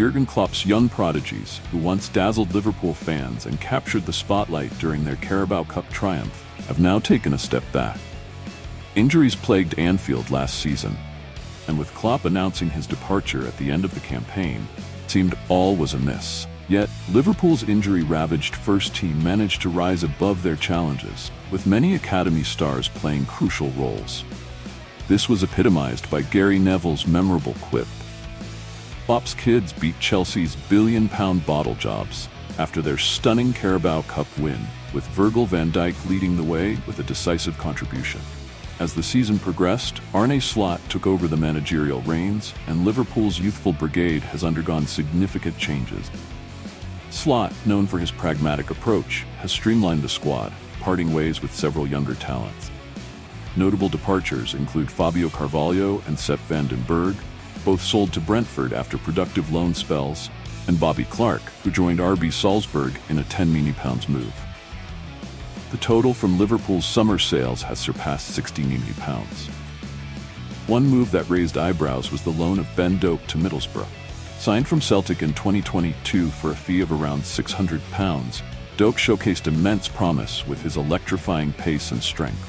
Jurgen Klopp's young prodigies, who once dazzled Liverpool fans and captured the spotlight during their Carabao Cup triumph, have now taken a step back. Injuries plagued Anfield last season, and with Klopp announcing his departure at the end of the campaign, it seemed all was amiss. Yet, Liverpool's injury-ravaged first team managed to rise above their challenges, with many academy stars playing crucial roles. This was epitomized by Gary Neville's memorable quip. Klopp's kids beat Chelsea's billion-pound bottle jobs after their stunning Carabao Cup win, with Virgil van Dijk leading the way with a decisive contribution. As the season progressed, Arne Slot took over the managerial reins, and Liverpool's youthful brigade has undergone significant changes. Slot, known for his pragmatic approach, has streamlined the squad, parting ways with several younger talents. Notable departures include Fabio Carvalho and Sepp van den Berg, both sold to Brentford after productive loan spells, and Bobby Clark, who joined RB Salzburg in a 10 million pounds move. The total from Liverpool's summer sales has surpassed 60 million pounds. One move that raised eyebrows was the loan of Ben Doak to Middlesbrough. Signed from Celtic in 2022 for a fee of around £600, Doak showcased immense promise with his electrifying pace and strength.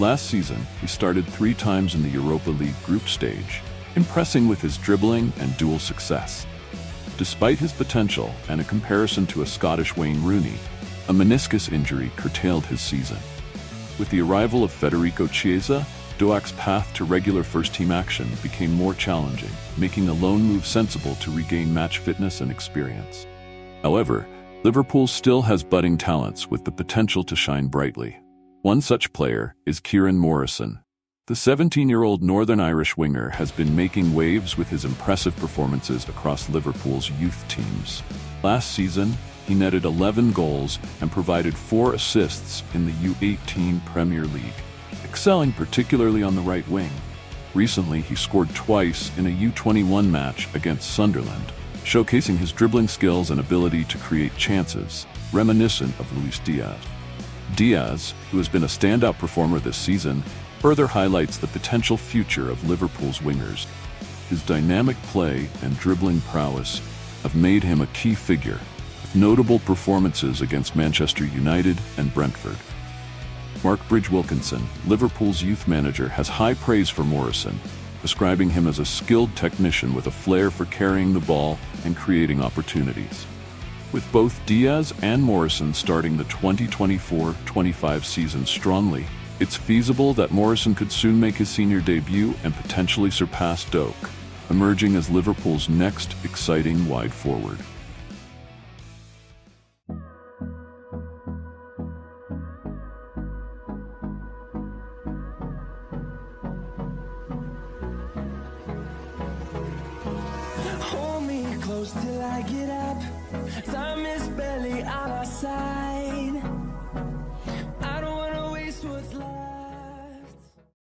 Last season, he started three times in the Europa League group stage, impressing with his dribbling and duel success. Despite his potential and a comparison to a Scottish Wayne Rooney, a meniscus injury curtailed his season. With the arrival of Federico Chiesa, Doak's path to regular first-team action became more challenging, making a loan move sensible to regain match fitness and experience. However, Liverpool still has budding talents with the potential to shine brightly. One such player is Kieran Morrison. The 17-year-old Northern Irish winger has been making waves with his impressive performances across Liverpool's youth teams. Last season, he netted 11 goals and provided four assists in the U18 Premier League excelling particularly on the right wing. Recently, he scored twice in a U21 match against Sunderland, showcasing his dribbling skills and ability to create chances, reminiscent of Luis Diaz. Diaz, who has been a standout performer this season, further highlights the potential future of Liverpool's wingers. His dynamic play and dribbling prowess have made him a key figure, with notable performances against Manchester United and Brentford. Mark Bridge Wilkinson, Liverpool's youth manager, has high praise for Morrison, describing him as a skilled technician with a flair for carrying the ball and creating opportunities. With both Diaz and Morrison starting the 2024-25 season strongly, it's feasible that Morrison could soon make his senior debut and potentially surpass Doak, emerging as Liverpool's next exciting wide forward. close till I get up. Time